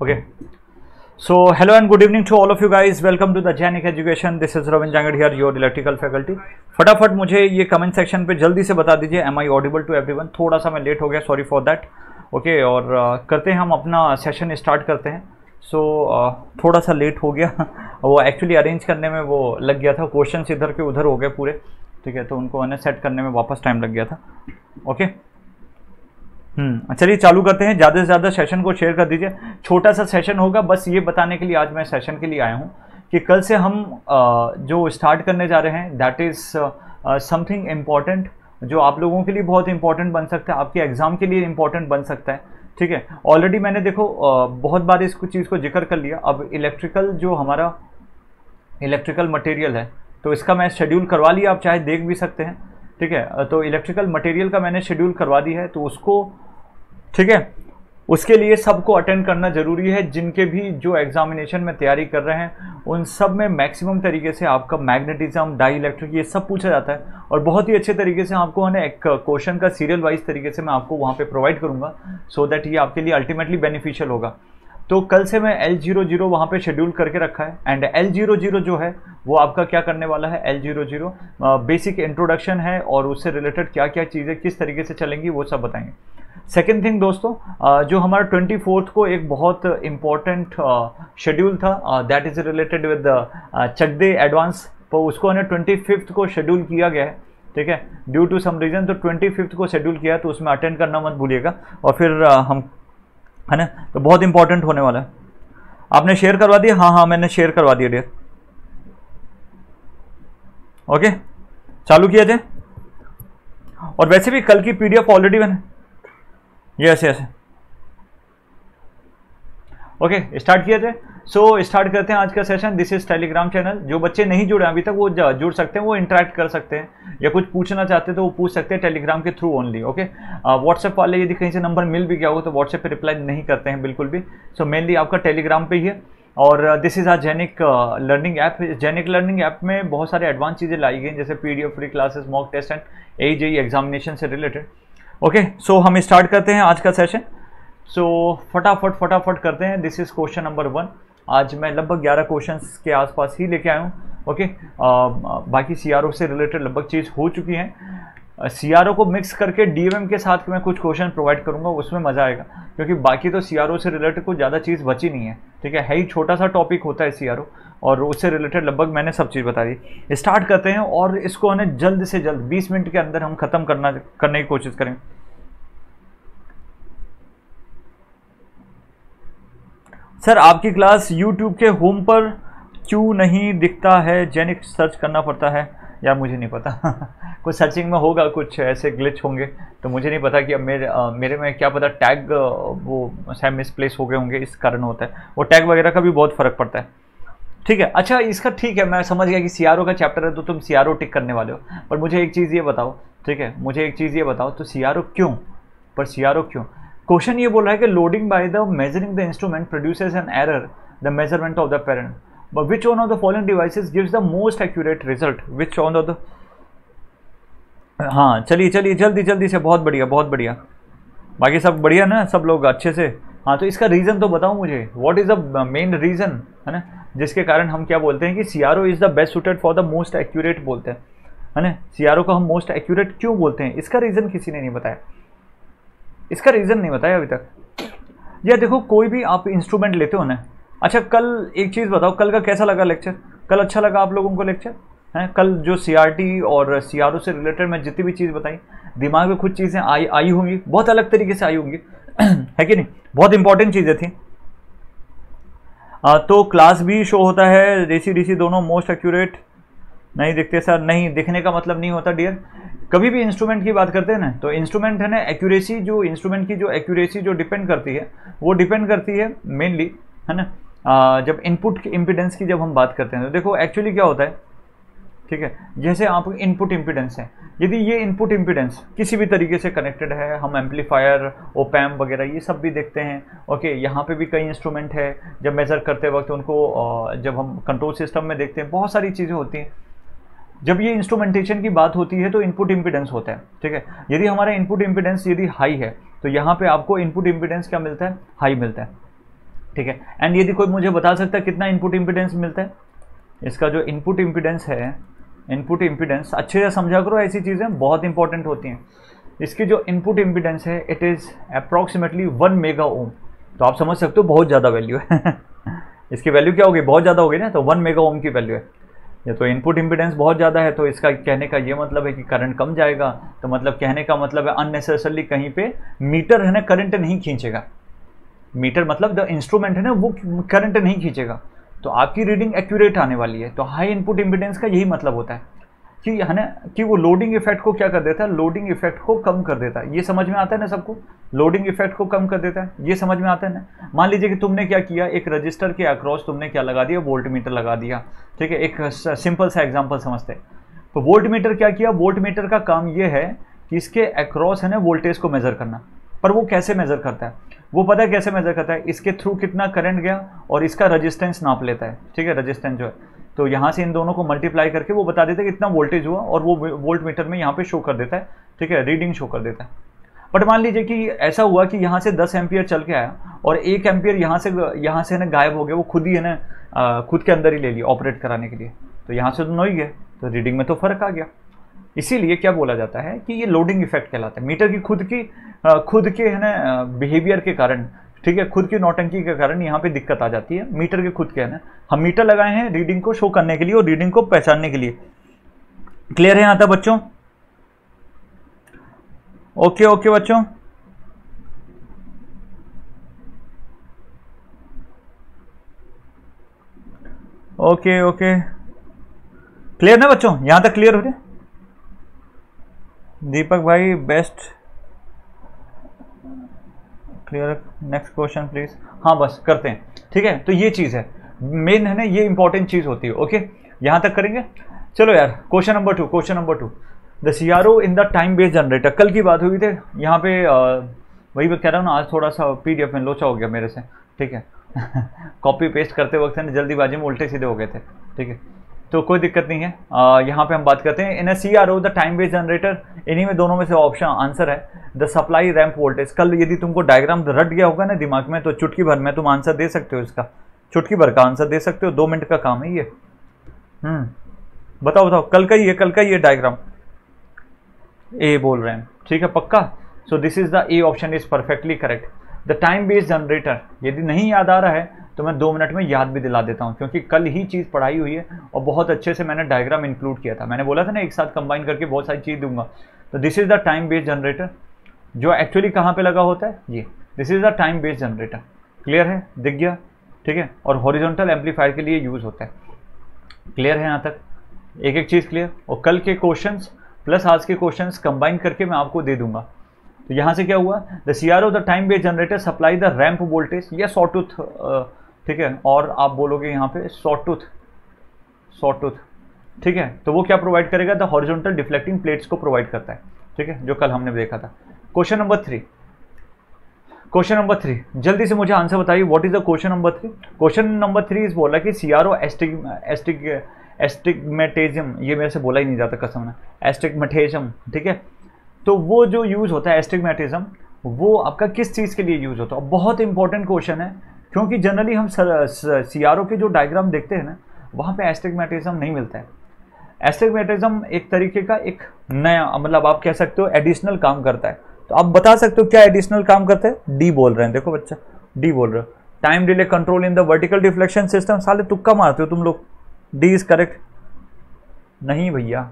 Okay. So, hello and good evening to all of you guys. Welcome to the Janic Education. This is Ravin Jangad here, your electrical faculty. फटाफट मुझे ये comment section पे जल्दी से बता दीजिए am I audible to everyone थोड़ा सा मैं लेट हो गया सॉरी फॉर दैट ओके और uh, करते हैं हम अपना सेशन स्टार्ट करते हैं सो so, uh, थोड़ा सा लेट हो गया वो एक्चुअली अरेंज करने में वो लग गया था क्वेश्चन इधर के उधर हो गए पूरे ठीक है तो उनको अने सेट करने में वापस टाइम लग गया था ओके okay? हम्म चलिए चालू करते हैं। ज़्यादा से ज़्यादा सेशन को शेयर कर दीजिए। छोटा सा सेशन होगा, बस ये बताने के लिए आज मैं सेशन के लिए आया हूँ कि कल से हम जो स्टार्ट करने जा रहे हैं दैट इज़ समथिंग इंपॉर्टेंट जो आप लोगों के लिए बहुत इंपॉर्टेंट बन सकता है, आपके एग्ज़ाम के लिए इंपॉर्टेंट बन सकता है, ठीक है? ऑलरेडी मैंने देखो बहुत बार इस चीज़ को ज़िक्र कर लिया। अब इलेक्ट्रिकल जो हमारा इलेक्ट्रिकल मटेरियल है तो इसका मैं शेड्यूल करवा लिया, आप चाहे देख भी सकते हैं। ठीक है? तो इलेक्ट्रिकल मटेरियल का मैंने शेड्यूल करवा दी है तो उसको, ठीक है? उसके लिए सबको अटेंड करना ज़रूरी है, जिनके भी जो एग्जामिनेशन में तैयारी कर रहे हैं, उन सब में मैक्सिमम तरीके से आपका मैग्नेटिज्म डाई इलेक्ट्रिक ये सब पूछा जाता है। और बहुत ही अच्छे तरीके से आपको, है एक क्वेश्चन का सीरियल वाइज तरीके से मैं आपको वहाँ पे प्रोवाइड करूँगा सो दैट ये आपके लिए अल्टीमेटली बेनिफिशियल होगा। तो कल से मैं एल ज़ीरो ज़ीरो वहाँ पर शेड्यूल करके रखा है। एंड एल ज़ीरो ज़ीरो जो है, वो आपका क्या करने वाला है? L zero zero basic introduction है और उससे रिलेटेड क्या क्या चीज़ें, किस तरीके से चलेंगी, वो सब बताएँगे। सेकेंड थिंग दोस्तों जो हमारा ट्वेंटी फोर्थ को एक बहुत इंपॉर्टेंट शेड्यूल था that is related with Chakde advance तो उसको हमने ट्वेंटी फिफ्थ को शेड्यूल किया गया है, ठीक है? ड्यू टू सम रीज़न तो ट्वेंटी फिफ्थ को शेड्यूल किया तो उसमें अटेंड करना मत भूलिएगा। और फिर हम है ना? तो बहुत इंपॉर्टेंट होने वाला है। आपने शेयर करवा दिया? हाँ हाँ मैंने शेयर करवा दिया डियर ओके चालू किया जाए? और वैसे भी कल की पीडीएफ ऑलरेडी मैंने यस यस ओके स्टार्ट किया जाए सो so, स्टार्ट करते हैं आज का session this is Telegram channel जो बच्चे नहीं जुड़े अभी तक वो जुड़ सकते हैं वो इंटरेक्ट कर सकते हैं. या कुछ पूछना चाहते हैं तो वो पूछ सकते हैं टेलीग्राम के थ्रू ओनली ओके व्हाट्सएप वाले यदि कहीं से नंबर मिल भी गया हो तो व्हाट्सएप पे रिप्लाई नहीं करते हैं बिल्कुल भी. सो so, मेनली आपका टेलीग्राम पे ही है. और this is uh genic learning app genic learning app में बहुत सारे एडवांस चीज़ें लाई गई जैसे P free classes mock test and a examination से रिलेटेड ओके सो हम स्टार्ट करते हैं आज का सेशन सो so, फटाफट फटाफट करते हैं। This is question number one आज मैं लगभग 11 क्वेश्चंस के आसपास ही लेके आया हूँ ओके बाकी सीआरओ से रिलेटेड लगभग चीज़ हो चुकी हैं। सी को मिक्स करके डी के साथ मैं कुछ क्वेश्चन प्रोवाइड करूँगा उसमें मज़ा आएगा। क्योंकि बाकी तो सीआरओ से रिलेटेड कुछ ज़्यादा चीज़ बची नहीं है ठीक है? है ही छोटा सा टॉपिक होता है सीआरओ और उससे रिलेटेड लगभग मैंने सब चीज़ बता दी। स्टार्ट करते हैं और इसको हमें जल्द से जल्द 20 मिनट के अंदर हम ख़त्म करना करने की कोशिश करें सर आपकी क्लास यूट्यूब के होम पर क्यों नहीं दिखता है? जेनिक सर्च करना पड़ता है। या मुझे नहीं पता। कुछ सर्चिंग में होगा कुछ ऐसे ग्लिच होंगे तो मुझे नहीं पता कि अब मेरे आ, मेरे में क्या पता टैग वो शायद मिसप्लेस हो गए होंगे इस कारण होता है। वो टैग वगैरह का भी बहुत फ़र्क पड़ता है। ठीक है अच्छा इसका ठीक है मैं समझ गया कि सीआरओ का चैप्टर है तो तुम सीआरओ टिक करने वाले हो। पर मुझे एक चीज़ ये बताओ ठीक है मुझे एक चीज़ ये बताओ तो सीआरओ क्यों? पर सीआरओ क्यों? क्वेश्चन ये बोल रहा है कि loading by the measuring the instrument produces an error the measurement of the parent but which one of the following devices gives the most accurate result which one of the हाँ चलिए चलिए, जल्दी जल्दी से, बहुत बढ़िया बहुत बढ़िया। बाकी सब बढ़िया ना, सब लोग अच्छे से? हाँ तो इसका रीज़न तो बताओ मुझे। What is the main reason है ना? जिसके कारण हम क्या बोलते हैं कि C R O is the best suited for the most accurate बोलते हैं। है ना? सी आर ओ को हम मोस्ट एक्यूरेट क्यों बोलते हैं? इसका रीज़न किसी ने नहीं बताया। इसका रीज़न नहीं बताया अभी तक। या देखो कोई भी आप इंस्ट्रूमेंट लेते हो ना अच्छा कल एक चीज़ बताओ कल का कैसा लगा लेक्चर कल अच्छा लगा आप लोगों को लेक्चर है कल जो सीआरटी और सीआरओ से रिलेटेड मैं जितनी भी चीज़ बताई दिमाग में कुछ चीज़ें आई आई होंगी बहुत अलग तरीके से आई होंगी। है कि नहीं? बहुत इंपॉर्टेंट चीज़ें थी। आ, तो क्लास भी शो होता है डीसी डीसी दोनों मोस्ट एक्यूरेट नहीं दिखते सर नहीं दिखने का मतलब नहीं होता डियर कभी भी इंस्ट्रूमेंट की बात करते हैं ना तो इंस्ट्रूमेंट है ना एक्यूरेसी जो इंस्ट्रूमेंट की जो एक्यूरेसी जो डिपेंड करती है, वो डिपेंड करती है मेनली है ना? जब इनपुट इम्पिडेंस की जब हम बात करते हैं तो देखो एक्चुअली क्या होता है? ठीक है, जैसे आप इनपुट इम्पिडेंस है, यदि ये इनपुट इम्पिडेंस किसी भी तरीके से कनेक्टेड है, हम एम्पलीफायर ओपैम वगैरह, ये सब भी देखते हैं ओके यहाँ पे भी कई इंस्ट्रूमेंट है, जब मेज़र करते वक्त उनको जब हम कंट्रोल सिस्टम में देखते हैं, बहुत सारी चीज़ें होती हैं। जब ये इंस्ट्रूमेंटेशन की बात होती है तो इनपुट इम्पिडेंस होता है, ठीक है? यदि हमारा इनपुट इम्पिडेंस यदि हाई है तो यहाँ पे आपको इनपुट इम्पिडेंस क्या मिलता है? हाई मिलता है, ठीक है? एंड यदि कोई मुझे बता सकता है कितना इनपुट इम्पिडेंस मिलता है? इसका जो इनपुट इम्पिडेंस है इनपुट इम्पिडेंस अच्छे से समझा करो, ऐसी चीज़ें बहुत इंपॉर्टेंट होती हैं। इसकी जो इनपुट इम्पिडेंस है it is approximately one mega ohm तो आप समझ सकते हो, बहुत ज़्यादा वैल्यू है। इसकी वैल्यू क्या होगी? बहुत ज़्यादा होगी ना तो वन मेगा ओम की वैल्यू है। ये तो इनपुट इम्पिडेंस बहुत ज़्यादा है तो इसका कहने का ये मतलब है कि करंट कम जाएगा तो मतलब कहने का मतलब है अननेसेसरली कहीं पे मीटर है ना करंट नहीं खींचेगा। मीटर मतलब द इंस्ट्रूमेंट है ना वो करंट नहीं खींचेगा। तो आपकी रीडिंग एक्यूरेट आने वाली है तो हाई इनपुट इम्पिडेंस का यही मतलब होता है। कि है ना कि वो लोडिंग इफ़ेक्ट को क्या कर देता है? लोडिंग इफ़ेक्ट को कम कर देता है। ये समझ में आता है ना सबको? लोडिंग इफ़ेक्ट को कम कर देता है। ये समझ में आता है ना? मान लीजिए कि तुमने क्या किया? एक रजिस्टर के अक्रॉस तुमने क्या लगा दिया? वोल्ट मीटर लगा दिया। ठीक है? एक सिंपल सा एग्ज़ाम्पल समझते हैं। तो वोल्ट मीटर क्या किया? वोल्ट मीटर का काम ये है कि इसके अक्रॉस है ना वोल्टेज को मेजर करना। पर वो कैसे मेजर करता है? वो पता है कैसे मेजर करता है? इसके थ्रू कितना करंट गया और इसका रजिस्टेंस नाप लेता है। ठीक है? रजिस्टेंस जो है। तो यहाँ से इन दोनों को मल्टीप्लाई करके वो बता देता है कितना वोल्टेज हुआ और वो वोल्ट मीटर में यहाँ पे शो कर देता है। ठीक है? रीडिंग शो कर देता है। बट मान लीजिए कि ऐसा हुआ कि यहाँ से 10 एम्पियर चल के आया और एक एम्पियर यहाँ से यहाँ से ना गायब हो गया, वो खुद ही है ना खुद के अंदर ही ले लिया ऑपरेट कराने के लिए। तो यहाँ से तो नौ ही गए तो रीडिंग में तो फ़र्क आ गया। इसीलिए क्या बोला जाता है कि ये लोडिंग इफ़ेक्ट कहलाता है। मीटर की खुद की खुद के है ना बिहेवियर के कारण ठीक है, खुद की नौटंकी के कारण यहाँ पे दिक्कत आ जाती है। मीटर के खुद के है हम मीटर लगाए हैं रीडिंग को शो करने के लिए और रीडिंग को पहचानने के लिए। क्लियर है यहाँ तक बच्चों? ओके ओके बच्चों। ओके ओके क्लियर ना बच्चों? यहाँ तक क्लियर हो रहे दीपक भाई best clear next question please हाँ बस करते हैं। ठीक है? तो ये चीज़ है। मेन है ना ये इंपॉर्टेंट चीज़ होती है ओके यहाँ तक करेंगे? चलो यार question number two question number two the C R O in the time based generator कल की बात हुई थी यहाँ पे आ, वही मैं कह रहा हूँ ना आज थोड़ा सा पी डी एफ़ में लोचा हो गया मेरे से। ठीक है? कॉपी पेस्ट करते वक्त है ना जल्दीबाजी में उल्टे सीधे हो गए थे। ठीक है? तो कोई दिक्कत नहीं है। यहाँ पे हम बात करते हैं। In a C R O the time based generator इन्हीं में दोनों में से ऑप्शन आंसर है। द सप्लाई रैम्प वोल्टेज कल यदि तुमको डायग्राम रट गया होगा ना दिमाग में तो चुटकी भर में तुम आंसर दे सकते हो इसका। चुटकी भर का आंसर दे सकते हो। दो मिनट का काम है ये। हम्म। बताओ बताओ। कल का ही है, कल का ही है डायग्राम ए बोल रहे हैं ठीक है, पक्का? So this is the a option is perfectly correct the time based generator यदि नहीं याद आ रहा है तो मैं दो मिनट में याद भी दिला देता हूँ, क्योंकि कल ही चीज़ पढ़ाई हुई है और बहुत अच्छे से मैंने डायग्राम इंक्लूड किया था। मैंने बोला था ना, एक साथ कंबाइन करके बहुत सारी चीज़ दूँगा। तो this is the time based generator जो एक्चुअली कहाँ पे लगा होता है? ये। This is the time based generator clear है? दिख गया? ठीक है? और हॉरिजॉन्टल एम्पलीफायर के लिए यूज़ होता है। क्लियर है यहाँ तक? एक एक चीज़ क्लियर और कल के क्वेश्चन प्लस आज के क्वेश्चन कंबाइन करके मैं आपको दे दूँगा। तो यहाँ से क्या हुआ? The C R the time based generator supply the ramp voltage या शॉर्ट टूथ ठीक है? और आप बोलोगे यहाँ पे शॉर्ट टूथ शॉर्ट टूथ ठीक है? तो वो क्या प्रोवाइड करेगा? द हॉरिजॉन्टल डिफ्लेक्टिंग प्लेट्स को प्रोवाइड करता है, ठीक है? जो कल हमने देखा था। Question number three question number three जल्दी से मुझे आंसर बताइए what is the question number three question number three is बोला कि सीआरओ एस्टिक एस्टिक एस्टिगमेटिज्म ये मेरे से बोला ही नहीं जाता कसम ना। एस्टिगमेटिज्म ठीक है? तो वो जो यूज़ होता है एस्टिगमेटिज्म वो आपका किस चीज़ के लिए यूज़ होता है? बहुत इंपॉर्टेंट क्वेश्चन है क्योंकि जनरली हम सी आर के जो डायग्राम देखते हैं ना, वहाँ पे एस्टिगमेटिज्म नहीं मिलता है। एस्टिगमेटिज्म एक तरीके का एक नया मतलब आप कह सकते हो एडिशनल काम करता है। तो आप बता सकते हो क्या एडिशनल काम करता है? डी बोल रहे हैं। देखो बच्चा डी बोल रहे हो। Time delay control in the vertical deflection system साले तुक्का मारते हो तुम लोग। डी इज़ करेक्ट नहीं भैया।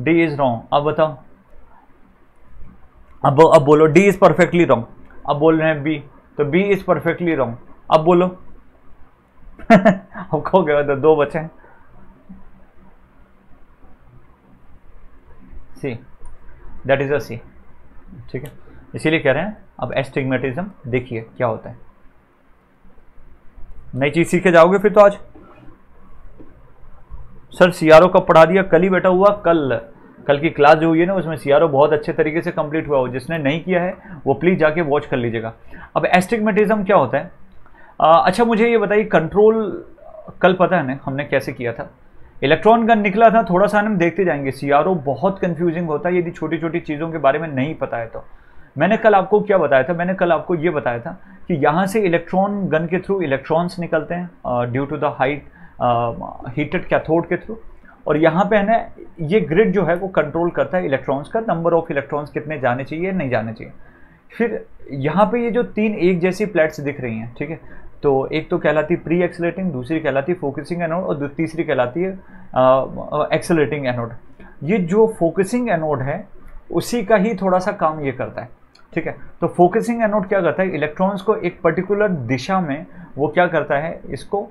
डी इज़ रॉन्ग अब बताओ। अब अब बोलो डी इज़ परफेक्टली रॉन्ग अब बोल रहे हैं बी तो बी इज़ परफेक्टली रॉन्ग अब बोलो। अब गए तो दो बचे हैं। सी दैट इज़ अ सी ठीक है? इसीलिए कह रहे हैं, अब एस्टिग्मेटिज्म देखिए क्या होता है। नई चीज़ सीखे जाओगे फिर तो आज। सर सीआरओ कब पढ़ा दिया? कल ही बैठा हुआ, कल। कल की क्लास जो हुई है ना उसमें सीआरओ बहुत अच्छे तरीके से कंप्लीट हुआ हो जिसने नहीं किया है वो प्लीज़ जाके वॉच कर लीजिएगा। अब एस्टिगमेटिज्म क्या होता है? आ, अच्छा मुझे ये बताइए कंट्रोल कल पता है ना हमने कैसे किया था? इलेक्ट्रॉन गन निकला था थोड़ा सा हम देखते जाएँगे। सीआरओ बहुत कंफ्यूजिंग होता है यदि छोटी छोटी चीज़ों के बारे में नहीं पता है तो। मैंने कल आपको क्या बताया था? मैंने कल आपको ये बताया था कि यहाँ से इलेक्ट्रॉन गन के थ्रू इलेक्ट्रॉन्स निकलते हैं due to the height heated cathode के थ्रू और यहाँ पे है ना, ये ग्रिड जो है वो कंट्रोल करता है इलेक्ट्रॉन्स का नंबर ऑफ़ इलेक्ट्रॉन्स कितने जाने चाहिए, नहीं जाने चाहिए। फिर यहाँ पे ये जो तीन एक जैसी प्लेट्स दिख रही हैं, ठीक है? तो एक तो कहलाती प्री एक्सलेटिंग दूसरी कहलाती फोकसिंग एनोड और तीसरी कहलाती है एक्सलेटिंग एनोड ये जो फोकसिंग एनोड है, उसी का ही थोड़ा सा काम ये करता है, ठीक है? तो फोकसिंग एनोड क्या करता है? इलेक्ट्रॉन्स को एक पर्टिकुलर दिशा में वो क्या करता है? इसको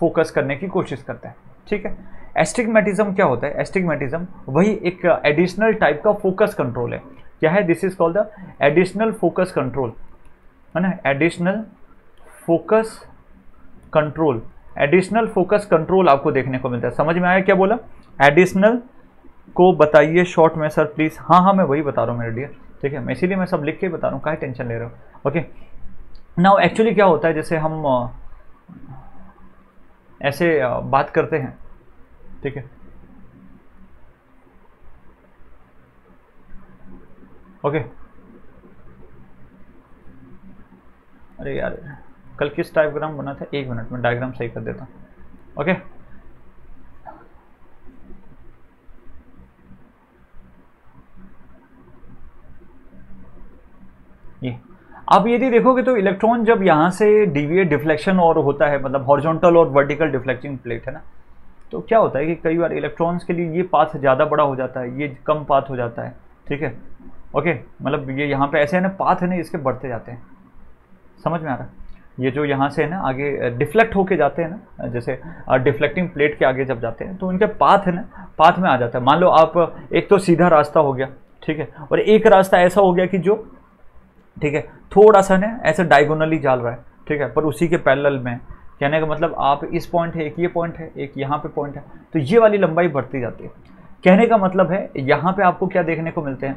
फोकस करने की कोशिश करता है, ठीक है? एस्टिगमेटिज्म क्या होता है? एस्टिगमेटिज्म वही एक एडिशनल टाइप का फोकस कंट्रोल है। क्या है? This is called the additional focus control है ना? Additional focus control additional focus control आपको देखने को मिलता है। समझ में आया क्या बोला? एडिशनल को बताइए शॉर्ट में सर प्लीज़ हाँ हाँ मैं वही बता रहा हूँ, मेरे डियर ठीक है? मैं इसीलिए मैं सब लिख के बता रहा हूँ। कहा टेंशन ले रहा हूँ? ओके नाउ एक्चुअली क्या होता है? जैसे हम ऐसे बात करते हैं। ठीक है। ओके अरे यार, कल किस डायग्राम बना था? एक मिनट में डायग्राम सही कर देता हूँ। ओके ये। आप यदि देखोगे तो इलेक्ट्रॉन जब यहाँ से डिविएट डिफ्लेक्शन और होता है मतलब हॉरिजॉन्टल और वर्टिकल डिफ्लेक्टिंग प्लेट है ना? तो क्या होता है कि कई बार इलेक्ट्रॉन्स के लिए ये पाथ ज़्यादा बड़ा हो जाता है, ये कम पाथ हो जाता है, ठीक है? ओके मतलब ये यहाँ पे ऐसे है ना पाथ है ना, इसके बढ़ते जाते हैं। समझ में आ रहा है? ये जो यहाँ से है ना, आगे डिफ्लेक्ट होके जाते हैं ना जैसे डिफ्लेक्टिंग प्लेट के आगे जब जाते हैं तो उनके पाथ है ना पाथ में आ जाता है। मान लो आप, एक तो सीधा रास्ता हो गया, ठीक है? और एक रास्ता ऐसा हो गया कि जो, ठीक है, थोड़ा सा ना, ऐसे डायगोनली जाल रहा है, ठीक है? पर उसी के पैरेलल में कहने का मतलब आप इस पॉइंट है एक ये पॉइंट है एक यहाँ पे पॉइंट है तो ये वाली लंबाई बढ़ती जाती है। कहने का मतलब है यहाँ पे आपको क्या देखने को मिलते हैं?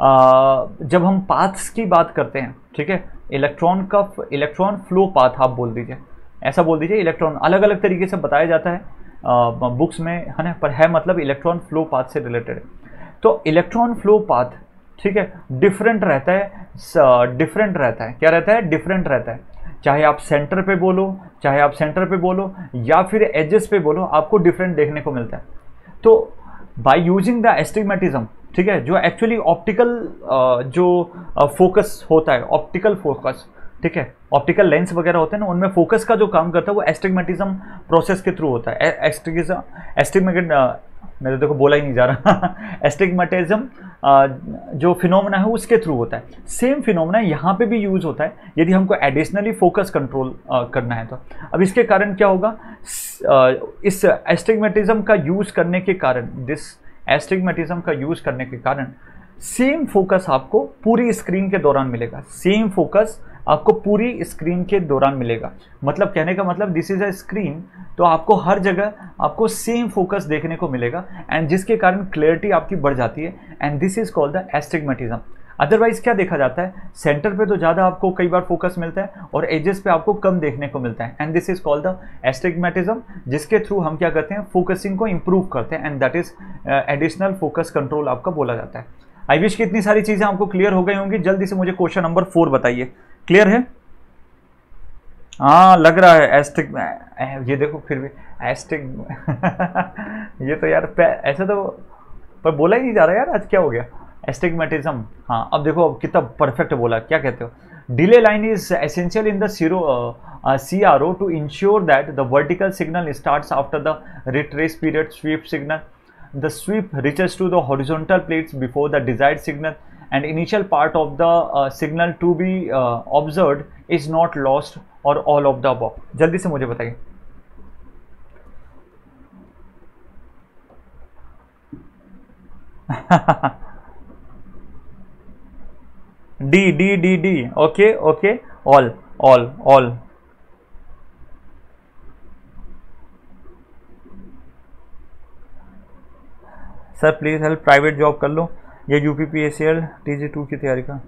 आ, जब हम पाथ्स की बात करते हैं ठीक है? इलेक्ट्रॉन का इलेक्ट्रॉन फ्लो पाथ आप बोल दीजिए। ऐसा बोल दीजिए इलेक्ट्रॉन अलग अलग तरीके से बताया जाता है। आ, बुक्स में है ना? पर है मतलब इलेक्ट्रॉन फ्लो पाथ से रिलेटेड तो इलेक्ट्रॉन फ्लो पाथ ठीक है? डिफरेंट रहता है डिफरेंट रहता है। क्या रहता है? डिफरेंट रहता है। चाहे आप सेंटर पे बोलो, चाहे आप सेंटर पे बोलो, या फिर एजेस पे बोलो, आपको डिफरेंट देखने को मिलता है। तो बाय यूजिंग द एस्टिगमेटिज्म ठीक है, जो एक्चुअली ऑप्टिकल जो फोकस होता है ऑप्टिकल फोकस ठीक है ऑप्टिकल लेंस वगैरह होते हैं ना, उनमें फोकस का जो काम करता है, वो एस्टिगमेटिज्म प्रोसेस के थ्रू होता है। एस्टिगमेट मैं तो देखो बोला ही नहीं जा रहा। एस्टिगमेटिज्म जो फिनोमेना है, उसके थ्रू होता है। सेम फिनोमेना यहाँ पे भी यूज़ होता है, यदि हमको एडिशनली फोकस कंट्रोल करना है तो। अब इसके कारण क्या होगा? इस एस्टिगमेटिज्म का यूज़ करने के कारण दिस एस्टिगमेटिज्म का यूज़ करने के कारण सेम फोकस आपको पूरी स्क्रीन के दौरान मिलेगा। सेम फोकस आपको पूरी स्क्रीन के दौरान मिलेगा। मतलब कहने का मतलब दिस इज़ अ स्क्रीन तो आपको हर जगह आपको सेम फोकस देखने को मिलेगा एंड जिसके कारण क्लियरिटी आपकी बढ़ जाती है and this is called the astigmatism otherwise क्या देखा जाता है? सेंटर पे तो ज़्यादा आपको कई बार फोकस मिलता है और एजेस पे आपको कम देखने को मिलता है and this is called the astigmatism जिसके थ्रू हम क्या करते हैं? फोकसिंग को इंप्रूव करते हैं and that is additional focus control आपका बोला जाता है। आई विश की इतनी सारी चीज़ें आपको क्लियर हो गई होंगी। जल्दी से मुझे क्वेश्चन नंबर फोर बताइए। क्लियर है? हाँ लग रहा है एस्टिक ये देखो फिर भी। एस्टिक ये तो यार ऐसे तो पर बोला ही नहीं जा रहा यार, आज क्या हो गया? एस्टिगमेटिज्म हाँ अब देखो, अब कितना परफेक्ट बोला। क्या कहते हो? Delay line is essential in the CRO C R O to ensure that the vertical signal start after the retrace period sweep signal the sweep reaches to the horizontal plates before the desired signal and initial part of the uh, signal to be uh, observed is not lost or all of the above जल्दी से मुझे बताइए D D D D okay okay all all all sir please help private job कर लो या U P P T की तैयारी का।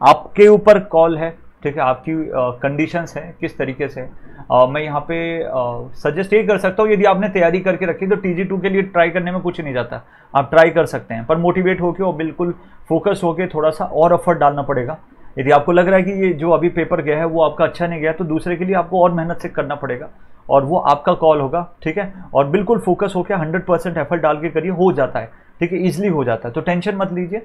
आपके ऊपर कॉल है ठीक है आपकी कंडीशंस हैं किस तरीके से। uh, मैं यहाँ पे सजेस्ट ये कर सकता हूँ यदि आपने तैयारी करके रखी तो टीजी टू के लिए ट्राई करने में कुछ नहीं जाता। आप ट्राई कर सकते हैं पर मोटिवेट होकर और बिल्कुल फोकस होकर थोड़ा सा और एफर्ट डालना पड़ेगा। यदि आपको लग रहा है कि ये जो अभी पेपर गया है वो आपका अच्छा नहीं गया तो दूसरे के लिए आपको और मेहनत से करना पड़ेगा और वो आपका कॉल होगा ठीक है? और बिल्कुल फोकस होकर हंड्रेड परसेंट एफर्ट डाल के करिए हो जाता है। ठीक है ईजिली हो जाता है। तो टेंशन मत लीजिए।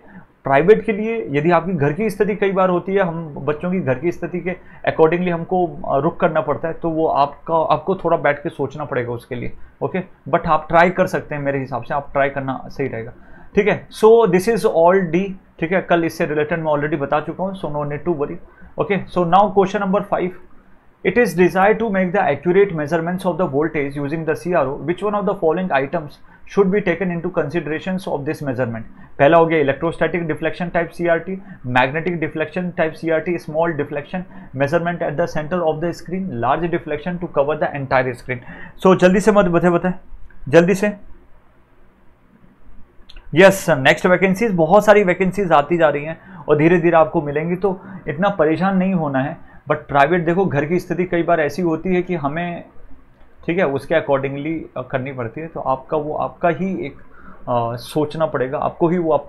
प्राइवेट के लिए यदि आपकी घर की स्थिति कई बार होती है, हम बच्चों की घर की स्थिति के अकॉर्डिंगली हमको रुक करना पड़ता है तो वो आपका, आपको थोड़ा बैठ के सोचना पड़ेगा उसके लिए, ओके? बट आप ट्राई कर सकते हैं मेरे हिसाब से, आप ट्राई करना सही रहेगा। ठीक है? So this is all D ठीक है? कल इससे रिलेटेड मैं ऑलरेडी बता चुका हूँ so no need to worry okay? So now question number five It is desired to make the accurate measurements of the voltage using the CRO. Which one of the following items should be taken into considerations of this measurement? पहला हो गया electrostatic deflection type CRT magnetic deflection type CRT small deflection measurement at the centre of the screen large deflection to cover the entire screen so जल्दी से मत बताए बताए। जल्दी से। यस नेक्स्ट वैकेंसीज बहुत सारी वैकेंसीज आती जा रही हैं और धीरे धीरे आपको मिलेंगी तो इतना परेशान नहीं होना है। बट प्राइवेट देखो, घर की स्थिति कई बार ऐसी होती है कि हमें ठीक है उसके अकॉर्डिंगली करनी पड़ती है। तो आपका वो आपका ही एक आ, सोचना पड़ेगा। आपको ही वो आप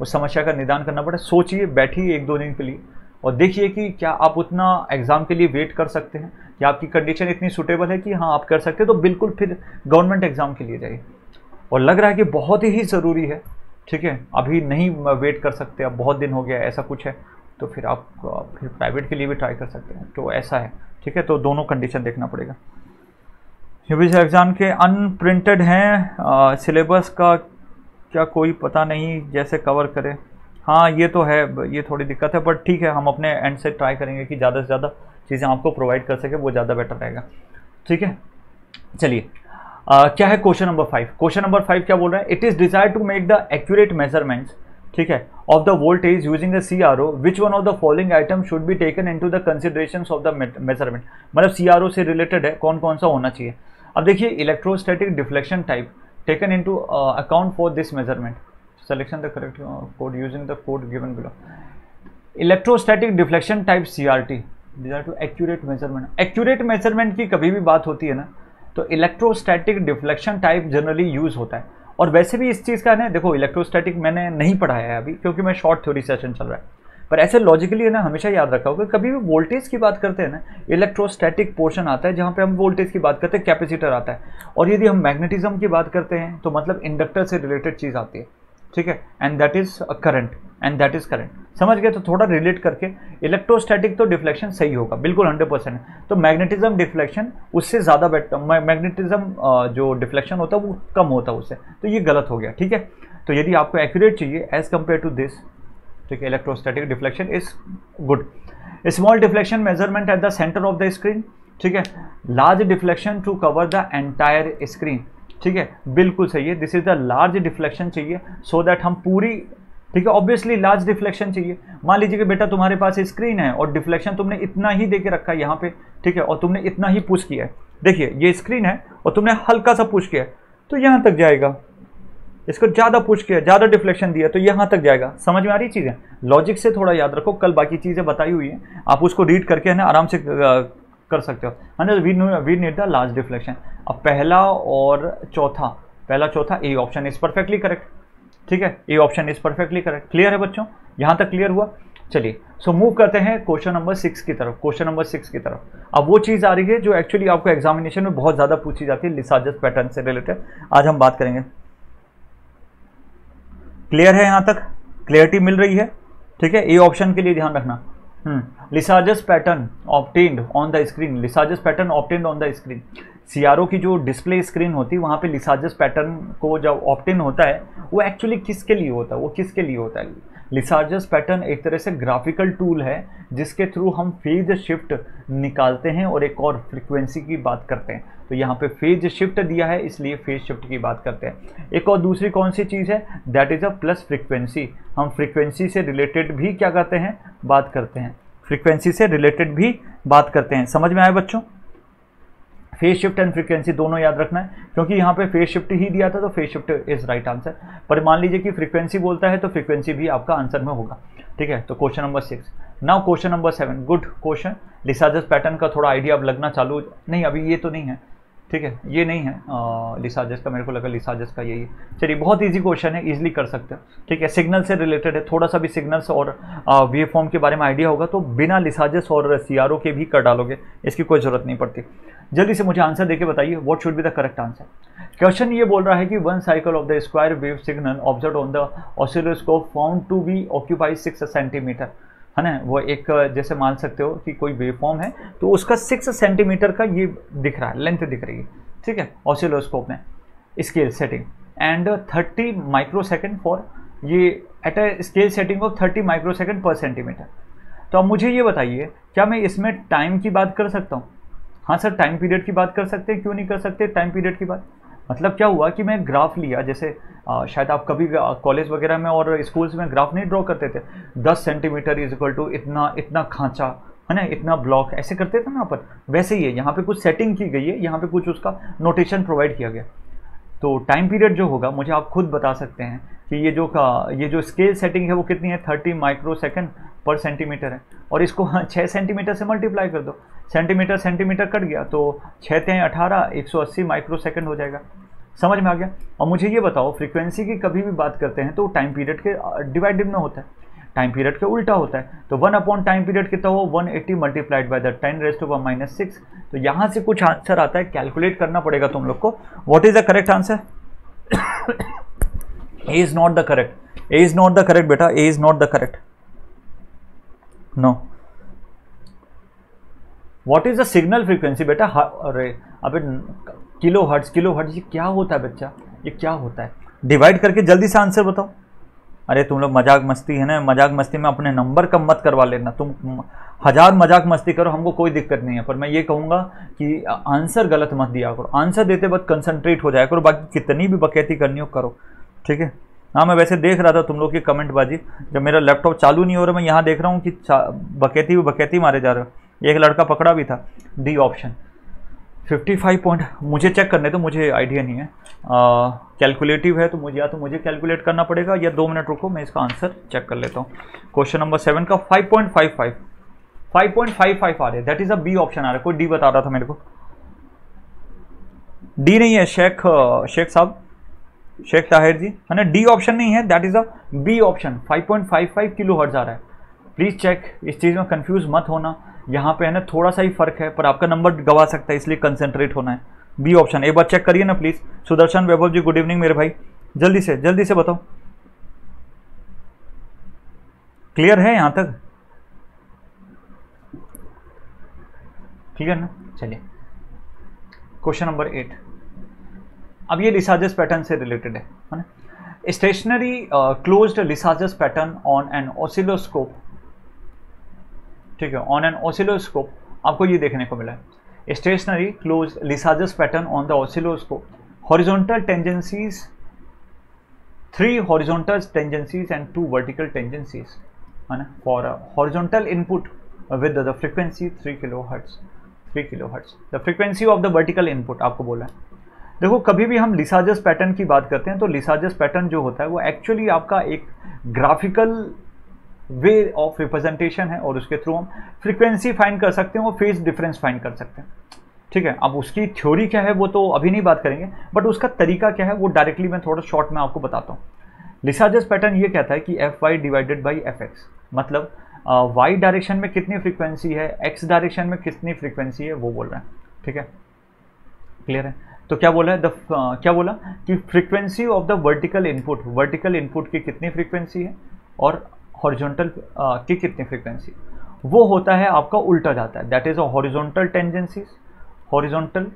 उस समस्या का निदान करना पड़ेगा। सोचिए बैठिए एक दो दिन के लिए और देखिए कि क्या आप उतना एग्ज़ाम के लिए वेट कर सकते हैं। या आपकी कंडीशन इतनी सुटेबल है कि हाँ आप कर सकते हैं। तो बिल्कुल फिर गवर्नमेंट एग्ज़ाम के लिए जाइए। और लग रहा है कि बहुत ही ज़रूरी है। ठीक है अभी नहीं वेट कर सकते। अब बहुत दिन हो गया ऐसा कुछ है। तो फिर आप फिर प्राइवेट के लिए भी ट्राई कर सकते हैं। तो ऐसा है। ठीक है तो दोनों कंडीशन देखना पड़ेगा। यूपीसी एग्ज़ाम के अनप्रिंटेड हैं सिलेबस का क्या कोई पता नहीं जैसे कवर करे। हाँ ये तो है, ये थोड़ी दिक्कत है बट ठीक है, हम अपने एंड से ट्राई करेंगे कि ज़्यादा से ज़्यादा चीज़ें आपको प्रोवाइड कर सके, वो ज़्यादा बेटर रहेगा। ठीक है? चलिए क्या है question number five question number five क्या बोल रहा है? It is desire to make the accurate measurements ठीक है of the voltage using the C R O which one of the following item should be taken in to the consideration of the measurement मतलब C R ओ से related है कौन कौन सा होना चाहिए? अब देखिए electrostatic deflection type taken in to account for this measurement selection the correct code using the code given below electrostatic deflection type C R T to accurate measurement accurate measurement की कभी भी बात होती है ना तो electrostatic deflection type generally use होता है। और वैसे भी इस चीज़ का ना, देखो इलेक्ट्रोस्टैटिक मैंने नहीं पढ़ाया है अभी, क्योंकि मैं शॉर्ट थ्योरी सेशन चल रहा है। पर ऐसे लॉजिकली ना, हमेशा याद रखा होगा, कभी भी वोल्टेज की बात करते हैं ना इलेक्ट्रोस्टैटिक पोर्शन आता है जहाँ पे हम वोल्टेज की बात करते हैं कैपेसिटर आता है। और यदि हम मैग्नेटिज्म की बात करते हैं तो मतलब इंडक्टर से रिलेटेड चीज़ आती है, ठीक है? And that is current and that is current समझ गए? तो थोड़ा रिलेट करके इलेक्ट्रोस्टैटिक तो डिफ्लेक्शन सही होगा, बिल्कुल हंड्रेड परसेंट तो मैग्नेटिज्म डिफ्लेक्शन उससे ज़्यादा बेटर मैग्नेटिज्म जो डिफ्लेक्शन होता है, वो कम होता है उससे। तो ये गलत हो गया, ठीक है? तो यदि आपको एक्यूरेट चाहिए एज कंपेयर टू दिस ठीक है electrostatic deflection is good small deflection measurement at the centre of the screen ठीक है? Large deflection to cover the entire screen ठीक है? बिल्कुल सही है। This is the large deflection चाहिए सो so दैट हम पूरी, ठीक है? ऑब्वियसली लार्ज डिफ्लेक्शन चाहिए। मान लीजिए कि बेटा तुम्हारे पास स्क्रीन है और डिफ्लेक्शन तुमने इतना ही देके रखा है यहाँ पे, ठीक है? और तुमने इतना ही पुश किया है। देखिए, ये स्क्रीन है और तुमने हल्का सा पुश किया है तो यहाँ तक जाएगा। इसको ज़्यादा पुश किया, ज़्यादा डिफ्लेक्शन दिया तो यहाँ तक जाएगा। समझ में आ रही चीज़ें? लॉजिक से थोड़ा याद रखो, कल बाकी चीज़ें बताई हुई हैं। आप उसको रीड करके, है ना, आराम से कर सकते हो। है ना we we need the large deflection अब पहला और चौथा, पहला चौथा a option is perfectly correct ठीक है? A option is perfectly correct clear है बच्चों? यहाँ तक क्लियर हुआ? चलिए सो मूव करते हैं क्वेश्चन नंबर सिक्स की तरफ़ क्वेश्चन नंबर सिक्स की तरफ़। अब वो चीज़ आ रही है जो एक्चुअली आपको एग्जामिनेशन में बहुत ज़्यादा पूछी जाती है लिसाजस पैटर्न से रिलेटेड आज हम बात करेंगे। क्लियर है यहाँ तक? क्लियरिटी मिल रही है। ठीक है? ए ऑप्शन के लिए ध्यान रखना। Lissajous pattern obtained on the screen Lissajous pattern obtained on the screen CRO की जो डिस्प्ले स्क्रीन होती है वहाँ पे लिसाजस पैटर्न को जब ऑप्टेंड होता है, वो एक्चुअली किसके लिए होता है? वो किसके लिए होता है? लिसार्जस पैटर्न एक तरह से ग्राफिकल टूल है, जिसके थ्रू हम फ़ेज़ शिफ्ट निकालते हैं और एक और फ्रिक्वेंसी की बात करते हैं। तो यहाँ पे फ़ेज़ शिफ्ट दिया है, इसलिए फ़ेज़ शिफ्ट की बात करते हैं। एक और दूसरी कौन सी चीज़ है? That is a plus frequency हम फ्रिक्वेंसी से रिलेटेड भी क्या करते हैं? बात करते हैं। फ्रिक्वेंसी से रिलेटेड भी बात करते हैं। समझ में आए बच्चों? फ़ेज़ शिफ्ट एंड फ्रीक्वेंसी दोनों याद रखना है, क्योंकि यहाँ पे फेस शिफ्ट ही दिया था तो phase shift is right answer पर मान लीजिए कि फ्रीक्वेंसी बोलता है तो फ्रीक्वेंसी भी आपका आंसर में होगा। ठीक है? तो question number six now question number seven good question Lissajous pattern का थोड़ा आइडिया अब लगना चालू नहीं, अभी ये तो नहीं है। ठीक है? ये नहीं है। लिसाजस का, मेरे को लगा लिसाजस का यही चलिए, बहुत इजी क्वेश्चन है इजीली कर सकते हो। ठीक है सिग्नल से रिलेटेड है, थोड़ा सा भी सिग्नल्स और वे फॉर्म के बारे में आइडिया होगा तो बिना लिसाजस और सीआरओ के भी कर डालोगे। इसकी कोई ज़रूरत नहीं पड़ती। जल्दी से मुझे आंसर देके बताइए what should be the correct answer question ये बोल रहा है कि one cycle of the square wave signal observe on the oscilloscope found to be occupy six centimetre है ना? वो एक, जैसे मान सकते हो कि कोई वेव फॉर्म है तो उसका सिक्स सेंटीमीटर का ये दिख रहा है लेंथ दिख रही है, ठीक है? ऑसिलोस्कोप में scale setting and thirty micro second for ये at a scale setting of thirty micro second per centimetre तो अब मुझे ये बताइए, क्या मैं इसमें टाइम की बात कर सकता हूँ? हाँ सर टाइम पीरियड की बात कर सकते हैं, क्यों नहीं कर सकते? टाइम पीरियड की बात। मतलब क्या हुआ कि मैं ग्राफ लिया जैसे आ, शायद आप कभी कॉलेज वगैरह में और स्कूल्स में ग्राफ नहीं ड्रॉ करते थे। 10 सेंटीमीटर इज़ इक्वल टू इतना इतना खांचा है ना इतना ब्लॉक ऐसे करते थे ना पर वैसे ही है यहाँ पे कुछ सेटिंग की गई है यहाँ पे कुछ उसका नोटेशन प्रोवाइड किया गया। तो टाइम पीरियड जो होगा मुझे आप खुद बता सकते हैं कि ये जो का ये जो स्केल सेटिंग है वो कितनी है? Thirty micro second per centimetre है। और इसको छः सेंटीमीटर से मल्टीप्लाई कर दो। सेंटीमीटर सेंटीमीटर कट गया तो छः तें अठारह, एक सौ अस्सी माइक्रो सेकेंड हो जाएगा। समझ में आ गया? और मुझे ये बताओ फ्रीक्वेंसी की कभी भी बात करते हैं तो टाइम पीरियड के डिवाइडेड में होता है। टाइम पीरियड के उल्टा होता है। तो वन अपॉन टाइम पीरियड कितना हो one eighty multiplied by the ten rest of minus six तो यहाँ से कुछ आंसर आता है कैलकुलेट करना पड़ेगा तुम लोग को। What is the correct answer a is not the correct a is not the correct बेटा। A is not the correct no what is the signal frequency बेटा? अरे, अबे किलो हर्ट्स किलो हर्ट्स ये क्या होता है बच्चा? ये क्या होता है? डिवाइड करके जल्दी से आंसर बताओ। अरे, तुम लोग मज़ाक मस्ती है ना? मज़ाक मस्ती में अपने नंबर कम मत करवा लेना। तुम हज़ार मज़ाक मस्ती करो, हमको कोई दिक्कत नहीं है। पर मैं ये कहूँगा कि आंसर गलत मत दिया करो। आंसर देते वक्त कंसंट्रेट हो जाया करो। बाकी कितनी भी बकैती करनी हो, करो। ठीक है? हाँ मैं वैसे देख रहा था तुम लोग की कमेंट बाजी जब मेरा लैपटॉप चालू नहीं हो रहा, मैं यहाँ देख रहा हूँ कि बकैती बकैती मारे जा रहे एक लड़का पकड़ा भी था। डी ऑप्शन 55 पॉइंट मुझे चेक करने तो मुझे आइडिया नहीं है। कैलकुलेटिव है तो मुझे या तो मुझे कैलकुलेट करना पड़ेगा, या दो मिनट रुको, मैं इसका आंसर चेक कर लेता हूँ। क्वेश्चन नंबर सेवन का 5.55 5.55 आ रहा है। That is a B option आ रहा है। कोई डी बता रहा था मेरे को। डी नहीं है, शेख शेख साहब। शेख ताहिर जी है ना डी ऑप्शन नहीं है that is a B option 5.55 kilo hertz आ रहा है. प्लीज़ चेक इस चीज़ में कंफ्यूज मत होना. यहाँ पे है ना थोड़ा सा ही फ़र्क है पर आपका नंबर गवा सकता है इसलिए कंसेंट्रेट होना है. बी ऑप्शन एक बार चेक करिए ना please Sudarshan Vaibhav ji good evening मेरे भाई. जल्दी से जल्दी से बताओ. क्लियर है यहाँ तक? क्लियर ना? चलिए. क्वेश्चन नंबर एट अब ये लिसाजस पैटर्न से रिलेटेड है ना? Stationary close Lissajous pattern on an oscilloscope ठीक है ऑन एन ओसिलोस्कोप आपको ये देखने को मिला है। Stationary close Lissajous pattern on the oscilloscope horizontal tangencies three horizontal tangencies and two vertical tangencies है ना? For horizontal input with the frequency three kilo hertz three kilo hertz the frequency of the vertical input आपको बोला है। देखो, कभी भी हम Lissajous pattern की बात करते हैं तो लिसाजस पैटर्न जो होता है, वो एक्चुअली आपका एक ग्राफिकल वे ऑफ़ रिप्रेजेंटेशन है और उसके थ्रू हम फ्रीक्वेंसी फाइंड कर सकते हैं और फ़ेज़ डिफरेंस फाइंड कर सकते हैं। ठीक है? अब उसकी थ्योरी क्या है, वो तो अभी नहीं बात करेंगे बट उसका तरीका क्या है, वो डायरेक्टली मैं थोड़ा शॉर्ट में आपको बताता हूँ। लिसाजस पैटर्न ये कहता है कि F Y divided by F X मतलब वाई डायरेक्शन में कितनी फ्रीक्वेंसी है एक्स डायरेक्शन में कितनी फ्रीक्वेंसी है, वो बोल रहे हैं। ठीक है? क्लियर है? तो क्या बोला है? द क्या बोला? कि frequency of the vertical input vertical input की कितनी फ्रीक्वेंसी है और हॉरिजॉन्टल की कितनी फ्रीक्वेंसी वो होता है, आपका उल्टा जाता है। That is a horizontal tangencies horizontal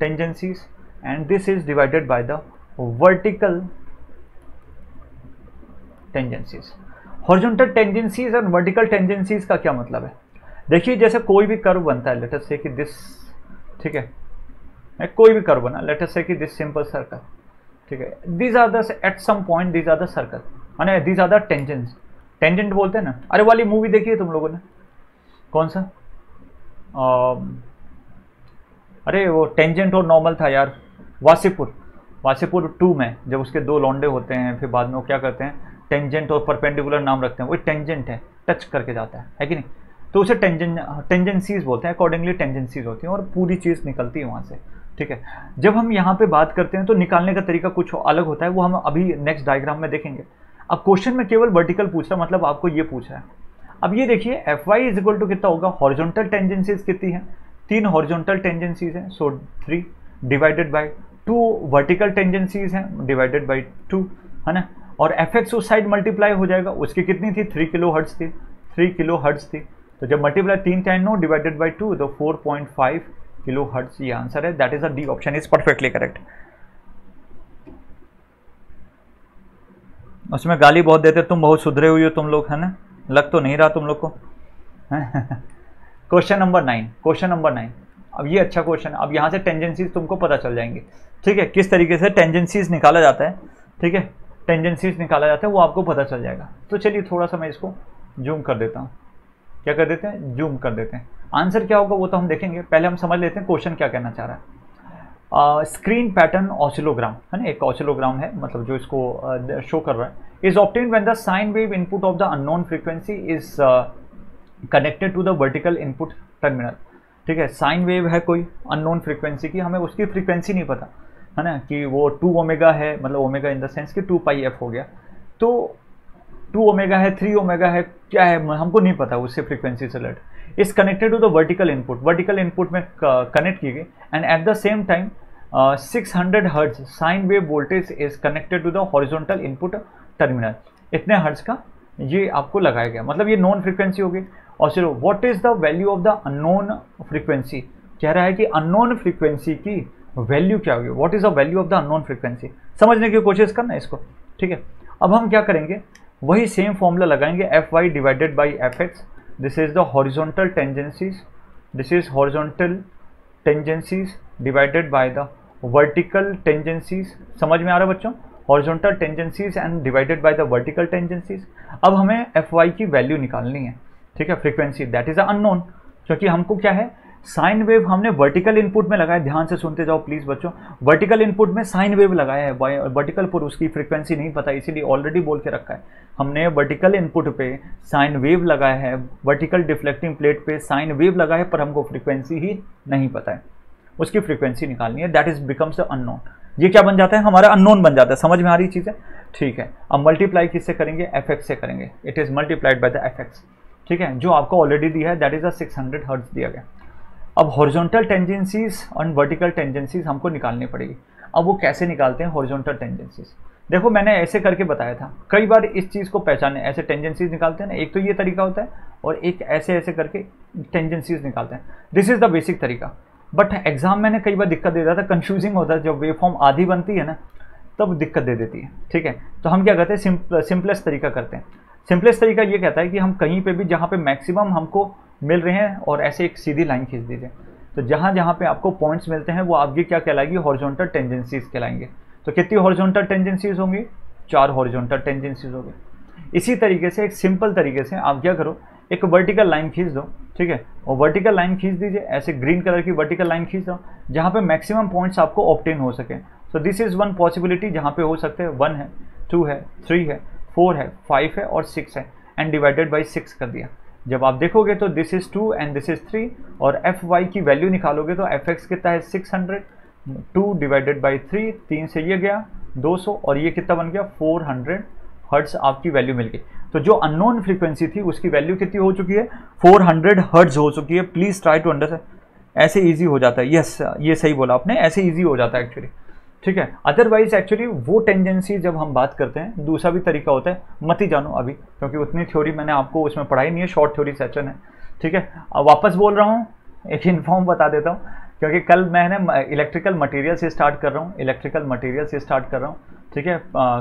tangencies and this is divided by the vertical tangencies horizontal tangencies और वर्टिकल टेंजेंसीज का क्या मतलब है? देखिए, जैसे कोई भी कर्व बनता है लेटर से कि दिस ठीक है? कोई भी कर्व बना लेटर से कि दिस सिंपल सर्कल ठीक है? These are the at some point these are the circle माने these are the tangents tangent बोलते हैं ना? अरे वाली मूवी देखी है तुम लोगों ने? कौन सा? आ, अरे वो टेंजेंट और नॉर्मल था यार. वासीपुर. वासीपुर टू में जब उसके दो लौंडे होते हैं फिर बाद में वो क्या करते हैं? टेंजेंट और परपेंडिकुलर नाम रखते हैं. वो टेंजेंट है टच करके जाता है. है कि नहीं? तो उसे टेंजन टेंजेंसीज बोलते हैं. अकॉर्डिंगली टेंजेंसीज होती हैं और पूरी चीज़ निकलती है वहाँ से. ठीक है। जब हम यहाँ पे बात करते हैं तो निकालने का तरीका कुछ अलग होता है, वो हम अभी नेक्स्ट डायग्राम में देखेंगे। अब क्वेश्चन में केवल वर्टिकल पूछ मतलब आपको ये पूछा है। अब ये देखिए F Y is equal to कितना होगा? हॉरिजॉन्टल टेंजेंसीज कितनी है? तीन हॉरिजॉन्टल टेंजेंसीज हैं so three divided by two vertical tangencies हैं डिवाइडेड बाई टू है ना? और एफ़ एक्स उस साइड मल्टीप्लाई हो जाएगा, उसकी कितनी थी? थ्री किलो हर्ट्स थी थ्री किलो हर्ट्स थी। तो जब मल्टीप्लाई तीन time no divided by two तो four point five kilo hertz ये आंसर है। That is a D option is perfectly correct उसमें गाली बहुत देते, तुम बहुत सुधरे हुई हो, तुम लोग, है ना? लग तो नहीं रहा तुम लोग को। Question number nine question number nine अब ये अच्छा क्वेश्चन अब यहाँ से टेंजेंसीज तुमको पता चल जाएँगे। ठीक है, किस तरीके से टेंजेंसीज निकाला जाता है? ठीक है टेंजेंसीज निकाला जाता है, वो आपको पता चल जाएगा। तो चलिए थोड़ा सा मैं इसको जूम कर देता हूँ। क्या कर देते हैं? जूम कर देते हैं। आंसर क्या होगा वो तो हम देखेंगे। पहले हम समझ लेते हैं क्वेश्चन क्या कहना चाह रहा है। स्क्रीन पैटर्न ऑसिलोग्राम है ना? एक ऑसिलोग्राम है मतलब जो इसको शो uh, कर रहा है। Is obtain when the sine wave input of the unknown frequency is connected to the vertical input terminal ठीक है? साइन वेव है कोई अननोन फ्रीक्वेंसी की हमें उसकी फ्रीक्वेंसी नहीं पता। है ना? कि वो टू ओमेगा है मतलब ओमेगा इन द सेंस कि टू पाई एफ़ हो गया। तो टू ओमेगा है, थ्री ओमेगा है, क्या है, हमको नहीं पता उससे फ्रीक्वेंसी से related is connected to the vertical input vertical input में कनेक्ट की गई। And at the same time six hundred hertz sine wave voltage is connected to the horizontal input terminal इतने हर्ट्ज का ये आपको लगाया गया। मतलब ये नॉन फ्रीक्वेंसी होगी और चलो what is the value of the unknown frequency कह रहा है कि अननोन फ्रीक्वेंसी की वैल्यू क्या होगी what is the value of the unknown frequency समझने की कोशिश करना इसको। ठीक है? अब हम क्या करेंगे? वही सेम फॉर्मूला लगाएँगे F Y divided by F X this is the horizontal tangencies this is horizontal tangencies divided by the vertical tangencies समझ में आ रहा है बच्चों? Horizontal tangencies and divided by the vertical tangencies अब हमें एफ़ वाई की वैल्यू निकालनी है। ठीक है? फ्रीक्वेंसी दैट इज़ अननोन क्योंकि हमको क्या है? साइन वेव हमने वर्टिकल इनपुट में लगाया, ध्यान से सुनते जाओ प्लीज़ बच्चों। वर्टिकल इनपुट में साइन वेव लगाया है वर्टिकल पर उसकी फ्रीक्वेंसी नहीं पता, इसीलिए ऑलरेडी बोल के रखा है। हमने वर्टिकल इनपुट पे साइन वेव लगाया है, वर्टिकल डिफ्लेक्टिंग प्लेट पे साइन वेव लगाया है, पर हमको फ्रीक्वेंसी ही नहीं पता है। उसकी फ्रीक्वेंसी निकालनी है दैट इज़ बिकम्स अननोन ये क्या बन जाता है? हमारा अननोन बन जाता है, समझ में आ रही चीज़? ठीक है, अब मल्टीप्लाई किससे करेंगे? एफ़ से करेंगे। It is multiplied by the F ठीक है, जो आपको ऑलरेडी दिया है that is a six hundred दिया गया। अब हॉरिजॉन्टल टेंजेंसीज और वर्टिकल टेंजेंसीज हमको निकालनी पड़ेगी। अब वो कैसे निकालते हैं हॉरिजॉन्टल टेंजेंसीज देखो, मैंने ऐसे करके बताया था। कई बार इस चीज़ को पहचाने ऐसे टेंजेंसीज निकालते हैं ना, एक तो ये तरीका होता है और एक ऐसे ऐसे करके टेंजेंसीज निकालते हैं। दिस इज़ द बेसिक तरीका। बट एग्ज़ाम मैंने कई बार दिक्कत दे था। कंफ्यूजिंग होता है। जब वे फॉर्म आधी बनती है ना, तब दिक्कत दे देती है। ठीक है? तो हम क्या करते हैं? सिंपलेस्ट तरीका करते हैं। सिंपलेस्ट तरीका ये कहता है कि हम कहीं पे भी, जहाँ पे मैक्सिमम हमको मिल रहे हैं और ऐसे एक सीधी लाइन खींच दीजिए। तो जहाँ जहाँ पे आपको पॉइंट्स मिलते हैं, वो आपकी क्या कहलाएगी? हॉरिजॉन्टल टेंजेंसीज कहलाएँगे। तो कितनी हॉरिजॉन्टल टेंजेंसीज होंगी? चार हॉरिजॉन्टल टेंजेंसीज होंगी। इसी तरीके से, एक सिंपल तरीके से आप क्या करो, एक वर्टिकल लाइन खींच दो, ठीक है? और वर्टिकल लाइन खींच दीजिए, ऐसे ग्रीन कलर की वर्टिकल लाइन खींच दो, जहाँ पे मैक्सिमम पॉइंट्स आपको ऑप्टेन हो सके। So this is one possibility जहाँ पे हो सकते हैं वन है टू है थ्री है फोर है फाइव है और सिक्स है एंड डिवाइडेड बाई सिक्स कर दिया। जब आप देखोगे तो this is two and this is three और एफ़ वाई की वैल्यू निकालोगे तो एफ़ एक्स कितना है? Six hundred two divided by three तीन से ये गया, दो सौ और ये कितना बन गया? फोर हंड्रेड हर्ट्स आपकी वैल्यू मिल गई। तो जो अननोन फ्रीक्वेंसी थी, उसकी वैल्यू कितनी हो चुकी है? 400 हर्ट्ज हो चुकी है। प्लीज़ ट्राई टू अंडरस्टैंड ऐसे इजी हो जाता है। यस ये सही बोला आपने। ऐसे इजी हो जाता है एक्चुअली ठीक है? अदरवाइज़ एक्चुअली वो टेंडेंसी जब हम बात करते हैं, दूसरा भी तरीका होता है, मत ही जानो अभी, क्योंकि उतनी थ्योरी मैंने आपको उसमें पढ़ाई नहीं है शॉर्ट थ्योरी सेक्शन है। ठीक है? अब वापस बोल रहा हूँ, एक इन्फॉर्म बता देता हूँ, क्योंकि कल मैंने इलेक्ट्रिकल मटेरियल से स्टार्ट कर रहा हूँ इलेक्ट्रिकल मटेरियल से स्टार्ट कर रहा हूँ। ठीक है?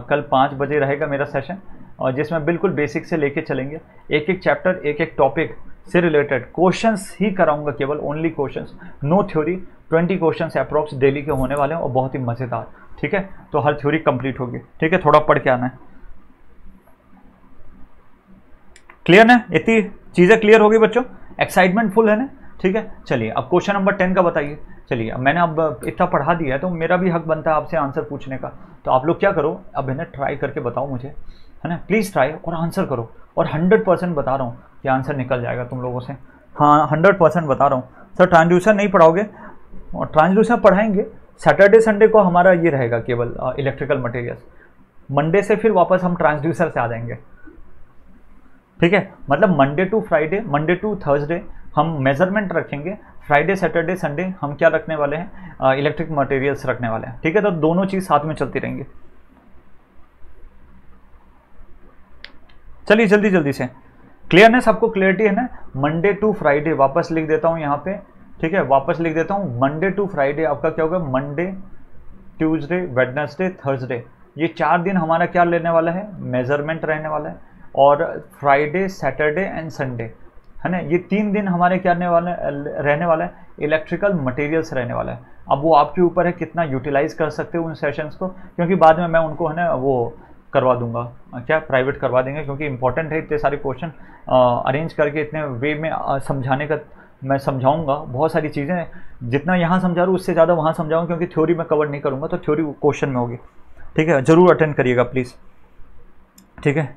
कल पाँच बजे रहेगा मेरा सेशन और जिसमें बिल्कुल बेसिक से लेके चलेंगे। एक एक चैप्टर एक एक टॉपिक से रिलेटेड क्वेश्चंस ही कराऊँगा केवल only questions no theory twenty questions approx daily के होने वाले हैं और बहुत ही मज़ेदार, ठीक है? तो हर थ्योरी कंप्लीट होगी, ठीक है? थोड़ा पढ़ के आना है। क्लियर ना? इतनी चीज़ें क्लियर होगी बच्चों? एक्साइटमेंट फुल है ना? ठीक है? चलिए, अब क्वेश्चन नंबर टेन का बताइए। चलिए, अब मैंने अब इतना पढ़ा दिया है तो मेरा भी हक बनता है आपसे आंसर पूछने का। तो आप लोग क्या करो, अब इन्हें ट्राई करके बताओ मुझे। है ना? प्लीज़ ट्राई और आंसर करो। और हंड्रेड परसेंट बता रहा हूँ कि आंसर निकल जाएगा तुम लोगों से। हाँ हंड्रेड परसेंट बता रहा हूँ। सर ट्रांसड्यूसर नहीं पढ़ाओगे? और ट्रांसड्यूसर पढ़ाएँगे? सैटरडे संडे को हमारा ये रहेगा केवल इलेक्ट्रिकल मटेरियल्स मंडे से फिर वापस हम ट्रांसड्यूसर से आ जाएँगे। ठीक है? मतलब Monday to Friday Monday to Thursday हम मेज़रमेंट रखेंगे। फ्राइडे सैटरडे संडे हम क्या रखने वाले हैं? इलेक्ट्रिक मटेरियल्स रखने वाले हैं। ठीक है? तो दोनों चीज़ साथ में चलती रहेंगी। चलिए, जल्दी जल्दी से। क्लियरनेस आपको क्लियरिटी है ना? मंडे टू फ्राइडे वापस लिख देता हूँ यहाँ पे। ठीक है? वापस लिख देता हूँ। मंडे टू फ्राइडे आपका क्या होगा? मंडे ट्यूसडे वेडनेसडे थर्सडे ये चार दिन हमारा क्या लेने वाला है? मेज़रमेंट रहने वाला है। और फ्राइडे सैटरडे एंड संडे है ना? ये तीन दिन हमारे क्या रहने वाले, रहने वाला है? इलेक्ट्रिकल मटेरियल्स रहने वाला है। अब वो आपके ऊपर है, कितना यूटिलाइज कर सकते हो उन सेशंस को? क्योंकि बाद में मैं उनको, है ना, वो करवा दूँगा। क्या प्राइवेट करवा देंगे? क्योंकि इंपॉर्टेंट है इतने सारे क्वेश्चन अरेंज करके इतने वे में समझाने का मैं समझाऊँगा। बहुत सारी चीज़ें जितना यहाँ समझा रहा हूँ उससे ज़्यादा वहाँ समझाऊँ, क्योंकि थ्योरी में कवर नहीं करूँगा तो थ्योरी क्वेश्चन में होगी। ठीक है? ज़रूर अटेंड करिएगा प्लीज़ ठीक है?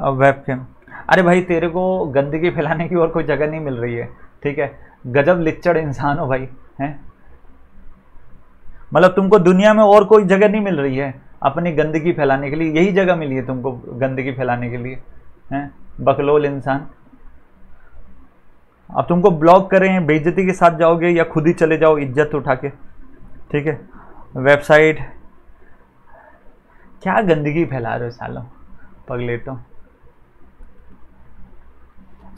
वेब कैम अरे भाई, तेरे को गंदगी फैलाने की और कोई जगह नहीं मिल रही है। ठीक है? गजब लिच्चड़ इंसान हो भाई, हैं? मतलब तुमको दुनिया में और कोई जगह नहीं मिल रही है अपनी गंदगी फैलाने के लिए। यही जगह मिली है तुमको गंदगी फैलाने के लिए, हैं? बकलोल इंसान। अब तुमको ब्लॉक करें बेइज्जती के साथ जाओगे या खुद ही चले जाओ इज़्ज़त उठा के ठीक है? वेबसाइट। क्या गंदगी फैला रहे हो सालों? पगलेटो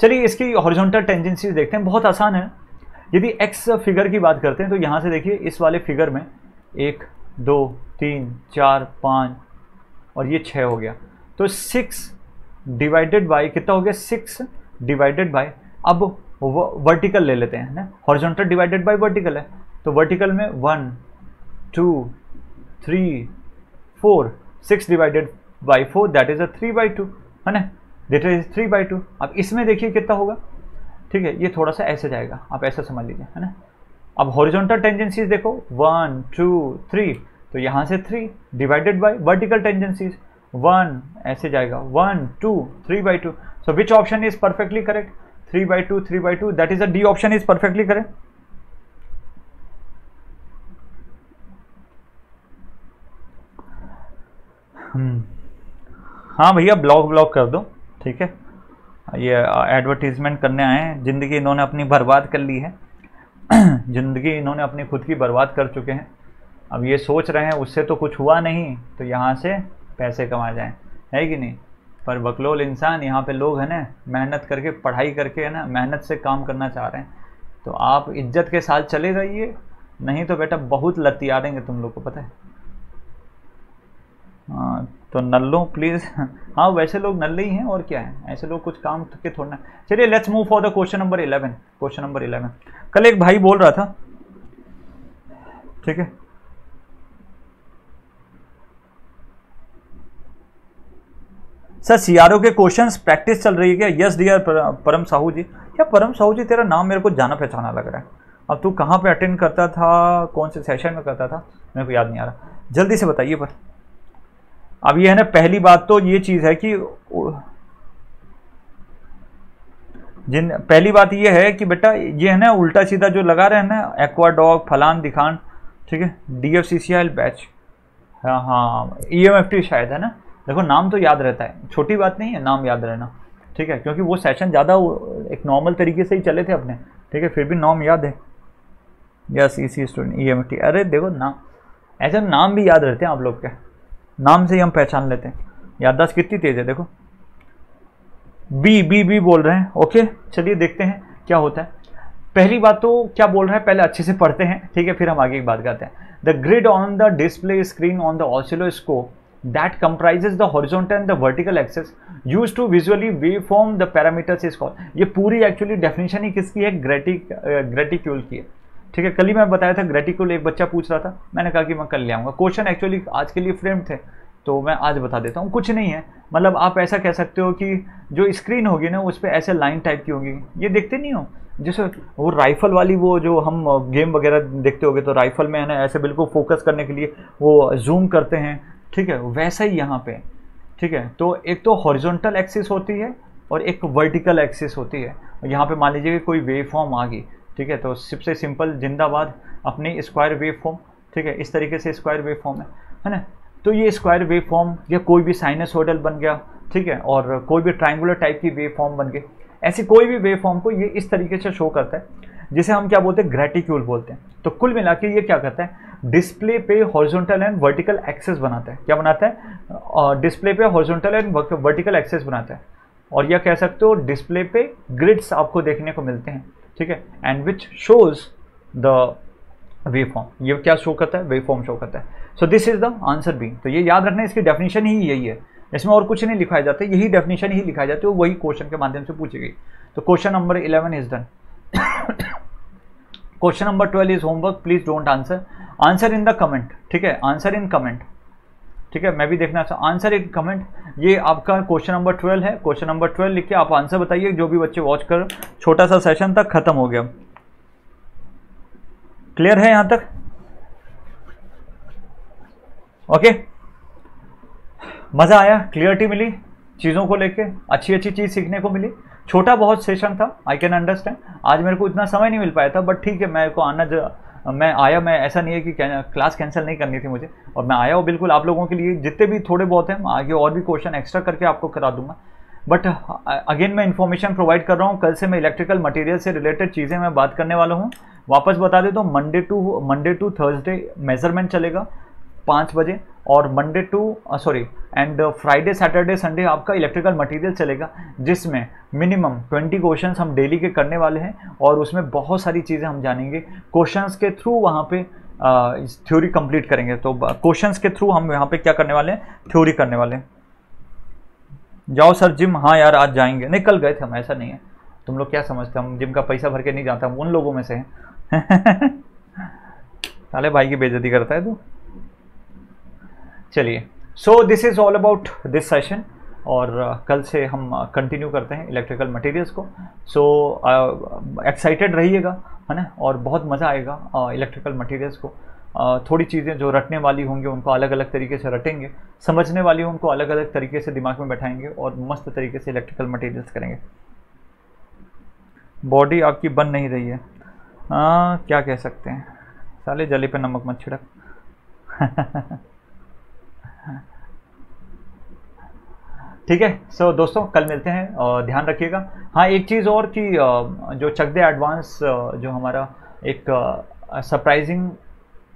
चलिए, इसकी हॉरिजॉन्टल टेंजेंसीज देखते हैं। बहुत आसान है। यदि एक्स फिगर की बात करते हैं तो यहाँ से देखिए, इस वाले फिगर में एक, दो, तीन, चार, पाँच, और ये छः हो गया। तो सिक्स डिवाइडेड बाय कितना हो गया? सिक्स डिवाइडेड बाय अब वर्टिकल ले लेते हैं ना? हॉरिजॉन्टल डिवाइडेड बाय वर्टिकल है। तो वर्टिकल में one two three four six divided by four that is a three by two है ना? That is three by two अब इसमें देखिए कितना होगा? ठीक है, ये थोड़ा सा ऐसे जाएगा। आप ऐसा समझ लीजिए, है ना? अब हॉरिजॉन्टल टेंजेंसीज देखो वन टू थ्री तो यहाँ से three divided by vertical tangencies one ऐसे जाएगा one two three by two so which option is perfectly correct three by two three by two that is a D option is perfectly correct हाँ भैया block block कर दो, ठीक है? ये advertisement करने आए हैं, ज़िंदगी इन्होंने अपनी बर्बाद कर ली है। ज़िंदगी इन्होंने अपनी खुद की बर्बाद कर चुके हैं। अब ये सोच रहे हैं, उससे तो कुछ हुआ नहीं तो यहाँ से पैसे कमा जाएँ। है कि नहीं? पर बकलोल इंसान यहाँ पे लोग हैं ना, मेहनत करके, पढ़ाई करके है ना, मेहनत से काम करना चाह रहे हैं। तो आप इज़्ज़त के साथ चले जाइए, नहीं तो बेटा बहुत लतिया देंगे तुम लोग को, पता है? हाँ तो नल्लो प्लीज़ हाँ वैसे लोग नल्ले ही हैं, और क्या है? ऐसे लोग कुछ काम के थोड़ा चलिए let's move for the question number eleven question number eleven कल एक भाई बोल रहा था। ठीक है? सर सीआरओ के क्वेश्चंस प्रैक्टिस चल रही है क्या? यस डियर परम साहू जी। क्या परम साहू जी, तेरा नाम मेरे को जाना पहचाना लग रहा है। अब तू कहाँ पे अटेंड करता था? कौन से सेशन में करता था? मेरे को याद नहीं आ रहा। जल्दी से बताइए पर। अब ये है ना, पहली बात तो ये चीज़ है कि जिन, पहली बात ये है कि बेटा ये है ना, उल्टा सीधा जो लगा रहे हैं ना एक्वाडॉग फलान दिखान, ठीक है D F C C L batch हाँ ई एम एफ़ टी शायद है ना। देखो, नाम तो याद रहता है। छोटी बात नहीं है, नाम याद रहना, ठीक है, क्योंकि वो सेशन ज़्यादा एक नॉर्मल तरीके से ही चले थे अपने, ठीक है, फिर भी नाम याद है। Yes E C student E M T अरे देखो नाम ऐसे नाम भी याद रहते हैं आप लोग के। नाम से ही हम पहचान लेते हैं। याददाश्त कितनी तेज़ है, देखो। बी बी बी बोल रहे हैं। ओके चलिए देखते हैं क्या होता है। पहली बात तो क्या बोल रहा है, पहले अच्छे से पढ़ते हैं, ठीक है, फिर हम आगे की बात करते हैं। The grid on the display screen on the oscilloscope that comprises the horizontal and the vertical axis used to visually waveform the parameters is called ये पूरी एक्चुअली डेफिनेशन ही किसकी है? ग्रेटिक ग्रेटिक्यूल की है। ठीक है, कल ही मैं बताया था ग्रेटिक्यूल एक बच्चा पूछ रहा था। मैंने कहा कि मैं कल ले आऊँगा। क्वेश्चन एक्चुअली आज के लिए फ्रेम थे तो मैं आज बता देता हूँ। कुछ नहीं है। मतलब आप ऐसा कह सकते हो कि जो स्क्रीन होगी ना, उस पर ऐसे लाइन टाइप की होगी। ये देखते नहीं हो? जैसे वो राइफल वाली वो जो हम गेम वगैरह देखते होगे तो राइफल में है ना, ऐसे बिल्कुल फोकस करने के लिए वो जूम करते हैं। ठीक है, वैसा ही यहाँ पे। ठीक है तो एक तो हॉरिजॉन्टल एक्सिस होती है और एक वर्टिकल एक्सिस होती है। यहाँ पे मान लीजिए कि कोई वेव फॉर्म आ गई। ठीक है तो सबसे सिंपल जिंदाबाद अपनी स्क्वायर वेव फॉर्म ठीक है, इस तरीके से स्क्वायर वेव फॉर्म है है ना? तो ये स्क्वायर वेव फॉर्म या कोई भी साइनसोडल बन गया, ठीक है, और कोई भी ट्राइंगुलर टाइप की वेव फॉर्म बन गई, ऐसी कोई भी वेव फॉर्म को ये इस तरीके से शो करता है, जिसे हम क्या बोलते हैं, ग्रेटिक्यूल बोलते हैं। तो कुल मिला के ये क्या करता है, डिस्प्ले पे हॉर्जोंटल एंड वर्टिकल एक्सेस बनाता है। क्या बनाता है डिस्प्ले पे हॉरिजॉन्टल एंड वर्टिकल एक्सेस बनाता है। और यह कह सकते हो डिस्प्ले पे ग्रिड्स आपको देखने को मिलते हैं, ठीक है? And which shows the wave form ये क्या शो करता है? वेव फॉर्म शो करता है। So this is the answer B तो ये याद रखना, इसकी डेफिनेशन ही यही है। इसमें और कुछ नहीं लिखाया जाता, यही डेफिनेशन ही लिखाया जाता है वही क्वेश्चन के माध्यम से पूछी गई। तो question number eleven is done question number twelve is homework please don't answer answer in the comment ठीक है? आंसर इन कमेंट ठीक है, मैं भी देखना चाहता आंसर इन कमेंट ये आपका क्वेश्चन नंबर ट्वेल्व है. क्वेश्चन नंबर ट्वेल्व लिख के आप आंसर बताइए, जो भी बच्चे वॉच कर छोटा सा सेशन तक खत्म हो गया। क्लियर है यहाँ तक? ओके मज़ा आया क्लियरिटी मिली, चीज़ों को लेके अच्छी अच्छी चीज़ सीखने को मिली। छोटा बहुत सेशन था आई कैन अंडरस्टैंड आज मेरे को इतना समय नहीं मिल पाया था बट ठीक है मेरे को आना मैं आया, मैं ऐसा नहीं है कि क्लास कैंसिल नहीं करनी थी मुझे। और मैं आया हूँ बिल्कुल आप लोगों के लिए, जितने भी थोड़े बहुत हैं, आगे और भी क्वेश्चन एक्स्ट्रा करके आपको करा दूँगा। बट अगेन मैं इन्फॉर्मेशन प्रोवाइड कर रहा हूँ। कल से मैं इलेक्ट्रिकल मटेरियल से रिलेटेड चीज़ें मैं बात करने वाला हूँ। वापस बता देता तो Monday to Monday to Thursday measurement चलेगा। पाँच बजे और Monday to sorry and Friday Saturday Sunday आपका इलेक्ट्रिकल मटेरियल चलेगा, जिसमें मिनिमम ट्वेंटी क्वेश्चंस हम डेली के करने वाले हैं और उसमें बहुत सारी चीज़ें हम जानेंगे। क्वेश्चंस के थ्रू वहाँ पे थ्योरी कंप्लीट करेंगे। तो क्वेश्चंस के थ्रू हम यहाँ पे क्या करने वाले हैं? थ्योरी करने वाले हैं। जाओ सर जिम हाँ यार, आज जाएँगे। नहीं, कल गए थे हम, ऐसा नहीं है। तुम लोग क्या समझते हम जिम का पैसा भर के नहीं जाता, हम उन लोगों में से हैं। साले भाई की बेजती करता है तू। चलिए। So this is all about this session और uh, कल से हम कंटिन्यू uh, करते हैं इलेक्ट्रिकल मटेरियल्स को। सो एक्साइटेड uh, रहिएगा है ना? और बहुत मज़ा आएगा इलेक्ट्रिकल मटेरियल्स को। Uh, थोड़ी चीज़ें जो रटने वाली होंगी उनको अलग अलग तरीके से रटेंगे समझने वाली उनको अलग अलग तरीके से दिमाग में बैठाएँगे और मस्त तरीके से इलेक्ट्रिकल मटेरियल्स करेंगे। बॉडी आपकी बन नहीं रही है। आ, क्या कह सकते हैं? साले जले पे नमक मत छिड़क। ठीक है? सो दोस्तों, कल मिलते हैं और ध्यान रखिएगा। हाँ एक चीज़ और कि जो चक दे एडवांस जो हमारा एक सरप्राइजिंग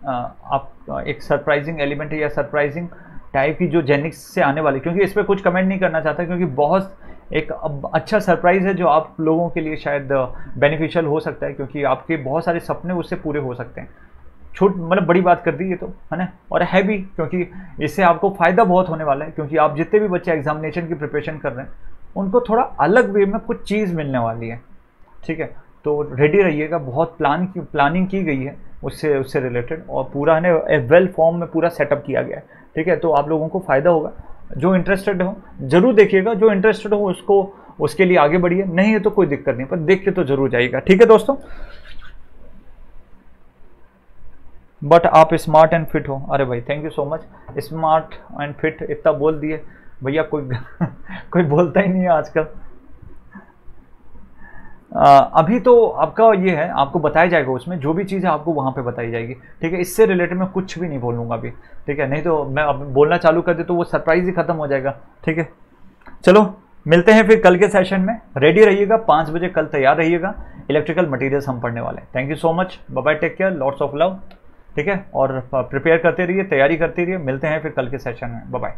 आप एक सरप्राइजिंग एलिमेंट या सरप्राइजिंग टाइप की जो जेनिक्स से आने वाली, क्योंकि इस पर कुछ कमेंट नहीं करना चाहता, क्योंकि बहुत एक अच्छा सरप्राइज़ है जो आप लोगों के लिए शायद बेनिफिशियल हो सकता है, क्योंकि आपके बहुत सारे सपने उससे पूरे हो सकते हैं। छोट मतलब बड़ी बात कर दी ये तो है ना? और है भी, क्योंकि इससे आपको फ़ायदा बहुत होने वाला है, क्योंकि आप जितने भी बच्चे एग्जामिनेशन की प्रिपरेशन कर रहे हैं, उनको थोड़ा अलग वे में कुछ चीज़ मिलने वाली है, ठीक है? तो रेडी रहिएगा, बहुत प्लान की प्लानिंग की गई है, उससे उससे रिलेटेड और पूरा, है वेल फॉर्म में पूरा सेटअप किया गया है, ठीक है? तो आप लोगों को फ़ायदा होगा। जो इंटरेस्टेड हो, ज़रूर देखिएगा, जो इंटरेस्टेड हो, उसको, उसके लिए आगे बढ़िए, नहीं है तो कोई दिक्कत नहीं, पर देख के तो ज़रूर जाइएगा, ठीक है दोस्तों? बट आप स्मार्ट एंड फिट हो। अरे भाई thank you so much smart and fit इतना बोल दिए। भैया, कोई कोई बोलता ही नहीं है आजकल। अभी तो आपका ये है, आपको बताया जाएगा उसमें, जो भी चीज़ है आपको वहाँ पे बताई जाएगी। ठीक है, इससे रिलेटेड मैं कुछ भी नहीं बोलूँगा अभी। ठीक है, नहीं तो मैं अब बोलना चालू कर दे तो वो सरप्राइज़ ही खत्म हो जाएगा। ठीक है? चलो, मिलते हैं फिर कल के सेशन में। रेडी रहिएगा, पाँच बजे कल तैयार रहिएगा। इलेक्ट्रिकल मटीरियल्स हम पढ़ने वाले हैं। Thank you so much bye take care lots of love ठीक है? और प्रिपेयर करते रहिए, तैयारी करते रहिए। मिलते हैं फिर कल के सेशन में। बाय